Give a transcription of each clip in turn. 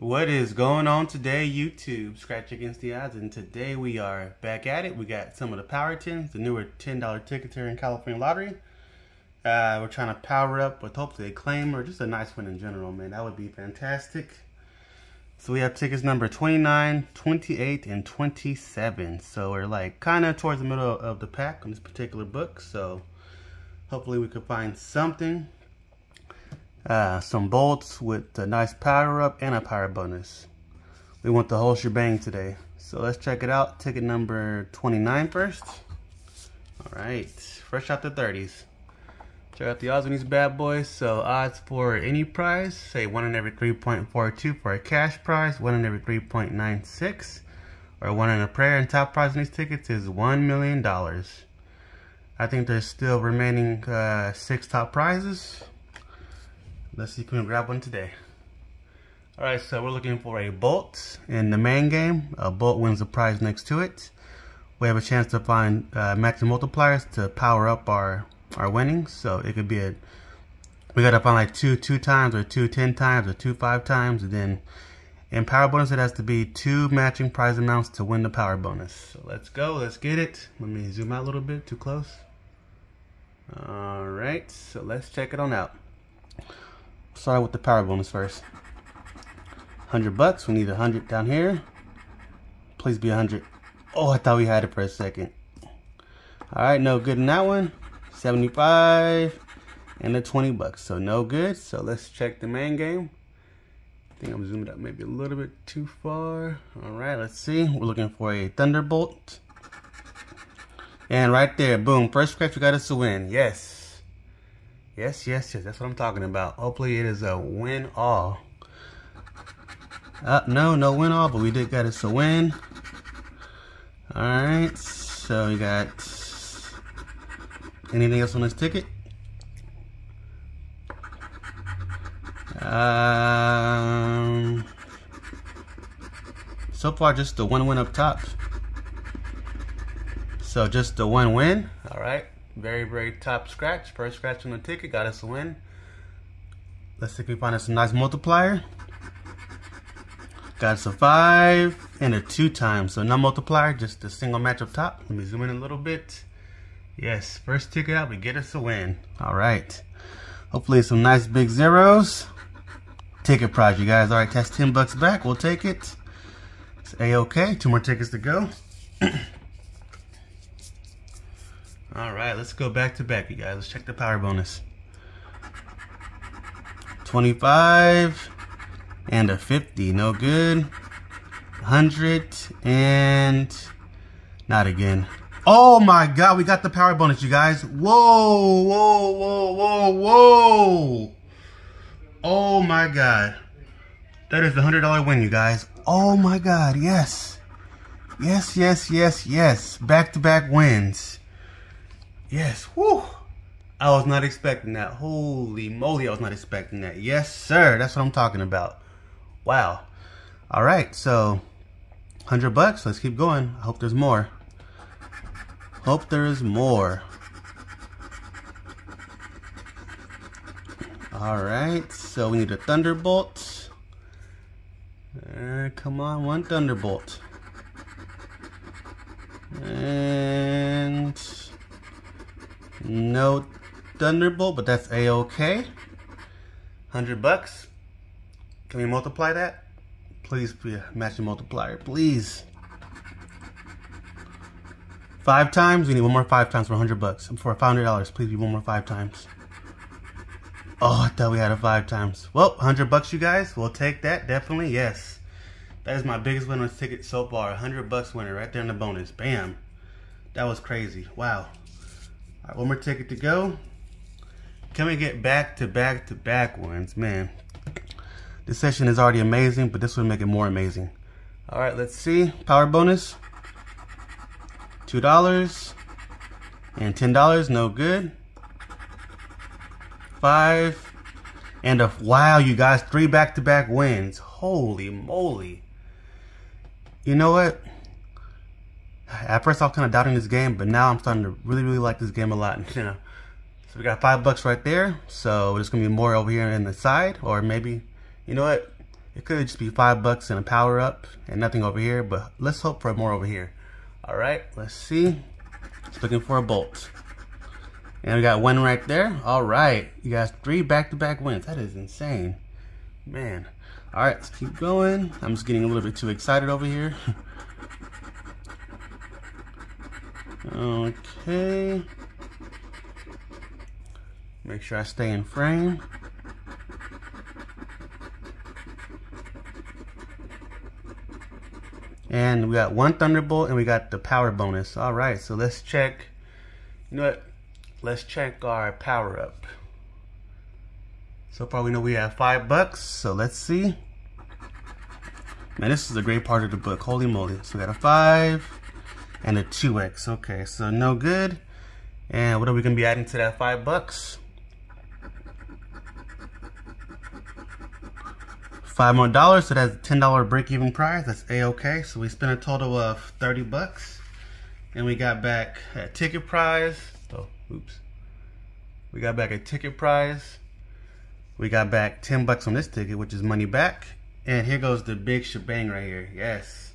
What is going on today, YouTube? Scratch Against the Odds, and today we are back at it. We got some of the Power Tens, the newer $10 tickets here in California Lottery. Uh, we're trying to power up with hopefully a claim or just a nice win in general, man. That would be fantastic. So we have tickets number 29, 28, and 27. So we're like kind of towards the middle of the pack on this particular book. So hopefully we could find something. Uh, some bolts with a nice power up and a power bonus. We want the whole shebang today. So let's check it out. Ticket number 29 first. All right, fresh out the 30s. Check out the odds on these bad boys. So odds for any prize, say one in every 3.42 for a cash prize, one in every 3.96, or one in a prayer. And top prize in these tickets is $1 million. I think there's still remaining uh, six top prizes. Let's see if we can grab one today. Alright, so we're looking for a bolt in the main game. A bolt wins the prize next to it. We have a chance to find uh, maximum multipliers to power up our our winnings. So it could be a, we got to find like two two times or two ten times or two five times. And then in power bonus, it has to be two matching prize amounts to win the power bonus. So let's go. Let's get it. Let me zoom out a little bit. Too close. All right. So let's check it on out. Start with the power bonus first. 100 bucks. We need a 100 down here. Please be a 100. Oh, I thought we had it for a second. All right, no good in that one. 75 and the 20 bucks. So no good. So let's check the main game. I think I'm zooming up maybe a little bit too far. All right, let's see. We're looking for a Thunderbolt. And right there, boom, first scratch, we got us a win. Yes. Yes, yes, yes, that's what I'm talking about. Hopefully it is a win all. Uh, no, no win all, but we did get us a win. All right, so we got Anything else on this ticket? Um, so far, just the one win up top. So just the one win. All right. Very, very top scratch. First scratch on the ticket got us a win. Let's see if we find us a nice multiplier. Got us a five and a two times. So no multiplier, just a single match up top. Let me zoom in a little bit. Yes, first ticket out, we get us a win. All right. Hopefully some nice big zeros. Ticket prize, you guys. All right, that's 10 bucks back. We'll take it. It's A-OK. Two more tickets to go. let's go back to back, you guys. Let's check the power bonus. 25 and a 50. No good. 100 and not again. Oh my god, we got the power bonus, you guys. Whoa, whoa, whoa, whoa, whoa. Oh my god. That is a $100 win, you guys. Oh my god, yes. Yes, yes, yes, yes. Back-to-back -back wins. Yes, whoo. I was not expecting that. Holy moly, I was not expecting that. Yes, sir. That's what I'm talking about. Wow. All right, so 100 bucks. Let's keep going. I hope there's more. Hope there is more. Alright, so we need a Thunderbolt. Uh, come on, one Thunderbolt. And no Thunderbolt, but that's a-okay. 100 bucks. Can we multiply that? Please be a matching multiplier, please. Five times? We need one more five times for 100 bucks. For $500, please be one more five times. Oh, I thought we had a five times. Well, 100 bucks, you guys. We'll take that, definitely, yes. That is my biggest winner on ticket so far. 100 bucks winner right there in the bonus. Bam. That was crazy. Wow. Right, one more ticket to go. Can we get back to back to back ones? Man, this session is already amazing, but this will make it more amazing. All right, let's see. Power bonus. $2 and $10, no good. Five and a, wow, you guys, three back-to-back -back wins. Holy moly. You know what? At first I was kind of doubting this game, but now I'm starting to really, really like this game a lot. You know, so we got five bucks right there. So there's gonna be more over here in the side, or maybe, you know what? It could just be five bucks and a power up and nothing over here, but let's hope for more over here. All right, let's see. Just looking for a bolt. And we got one right there. All right, you guys three back-to-back -back wins. That is insane, man. All right, let's keep going. I'm just getting a little bit too excited over here. okay. Make sure I stay in frame. And we got one Thunderbolt and we got the power bonus. All right, so let's check. You know what? Let's check our power up. So far we know we have five bucks, so let's see. Man, this is a great part of the book. Holy moly. So we got a five and a 2x. Okay, so no good. And what are we gonna be adding to that five bucks? Five more dollars, so that's a $10 break-even price. That's a-okay. So we spent a total of 30 bucks. And we got back a ticket prize. Oh, oops. We got back a ticket prize. We got back 10 bucks on this ticket, which is money back. And here goes the big shebang right here. Yes.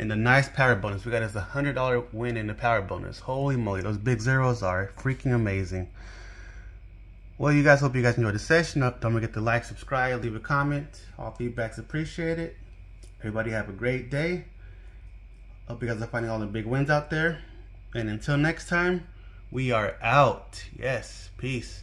And the nice power bonus. We got us a $100 win in the power bonus. Holy moly, those big zeros are freaking amazing. Well, you guys, hope you guys enjoyed the session. Don't forget to like, subscribe, leave a comment. All feedback's appreciated. Everybody have a great day. Hope you guys are finding all the big wins out there. And until next time, we are out. Yes, peace.